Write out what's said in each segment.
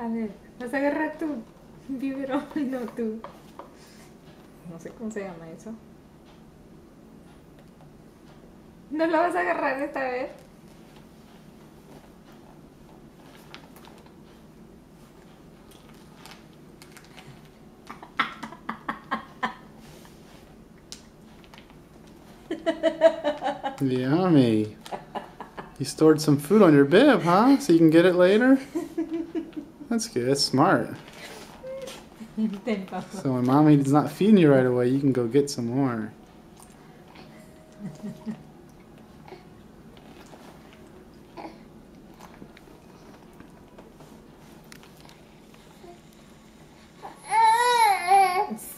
A ver, vas a agarrar tu biberón, no tú. No sé cómo se llama eso. ¿No lo vas a agarrar esta vez? Yummy. You stored some food on your bib, huh? So you can get it later? That's good. That's smart. So when mommy is not feeding you right away, you can go get some more.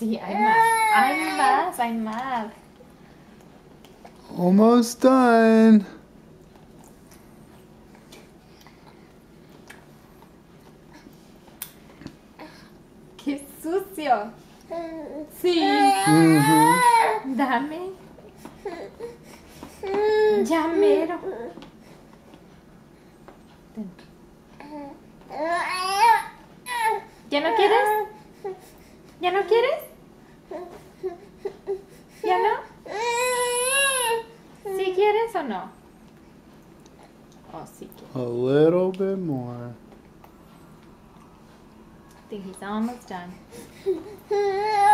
Sí, hay más. Hay más, hay más. Almost done. ¡Qué sucio! Sí. hmm Dame. Ya mero. Ten. ¿Ya no quieres? ¿Ya no quieres? ¿Ya no? ¿Sí quieres o no? Oh, sí quieres. A little bit more. Think he's almost done.